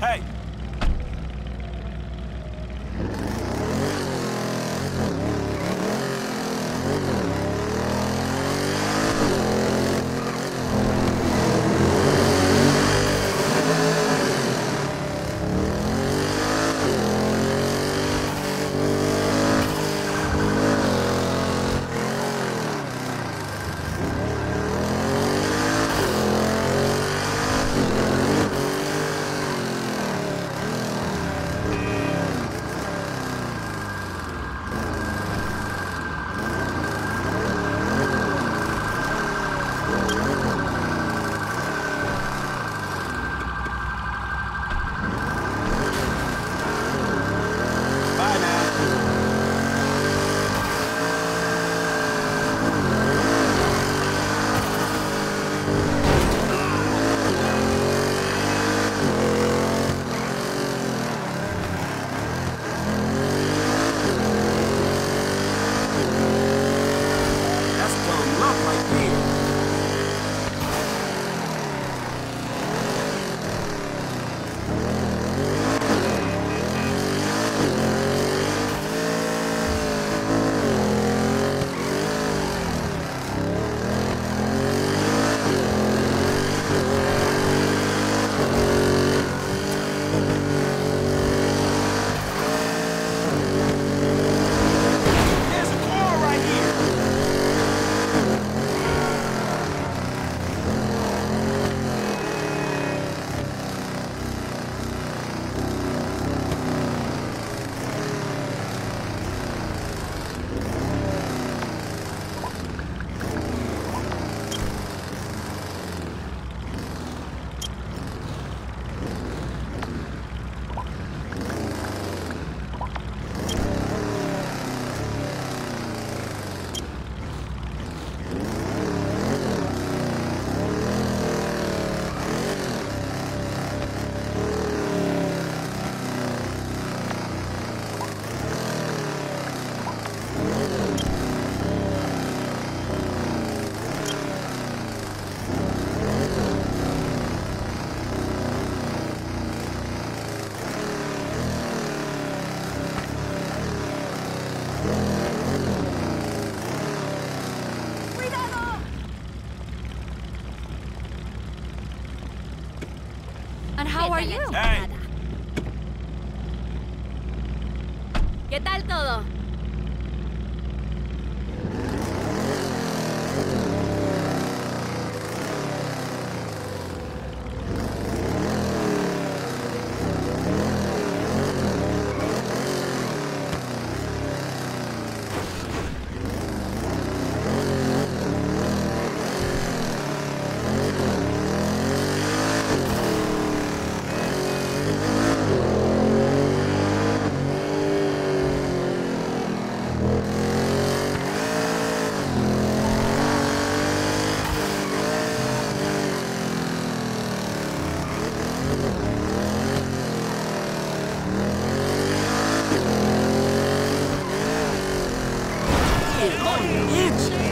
Hey, You? Hey, ¿Qué tal todo? 1。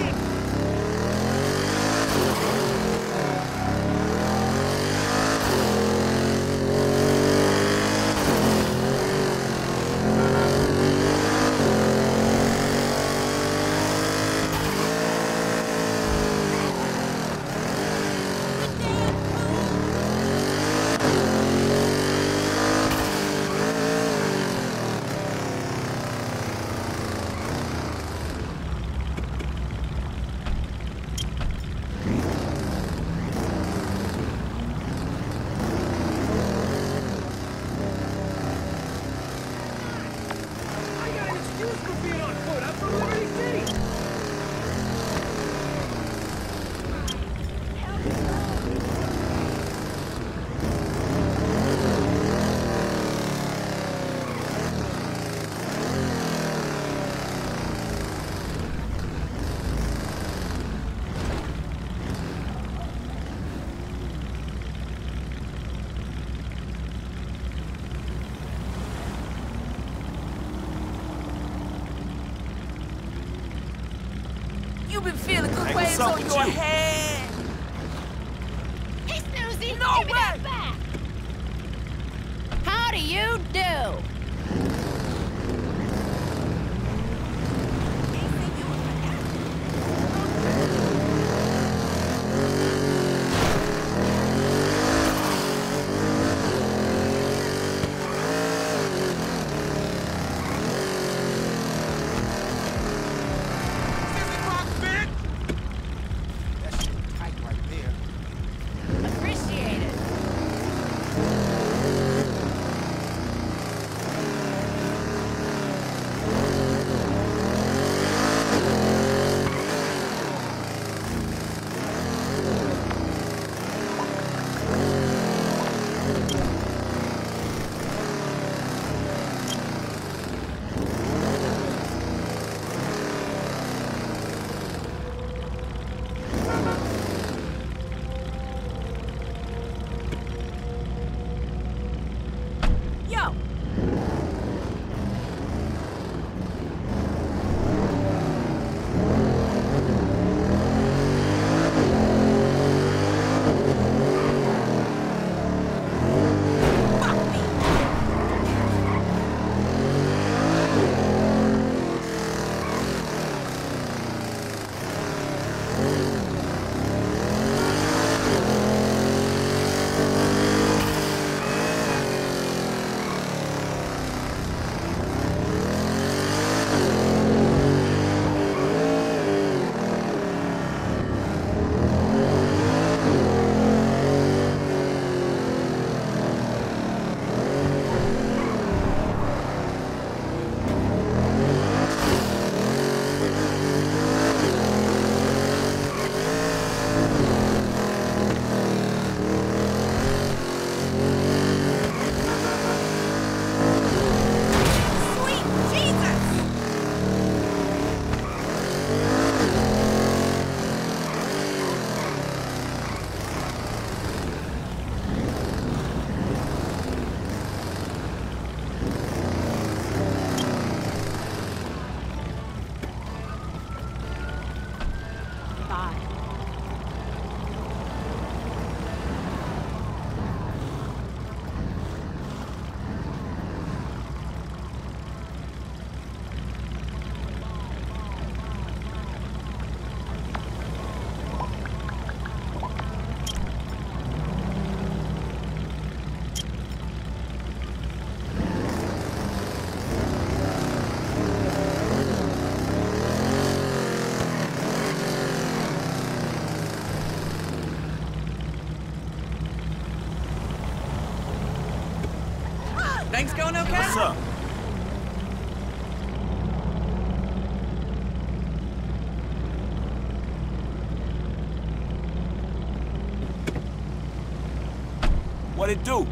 What's up on with your you? head. Hey, Snoozy! No give me that way! back! do you do? Sweet What's up? What it do?